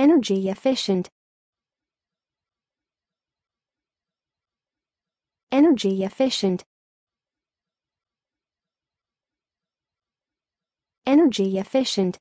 Energy efficient. Energy efficient. Energy efficient.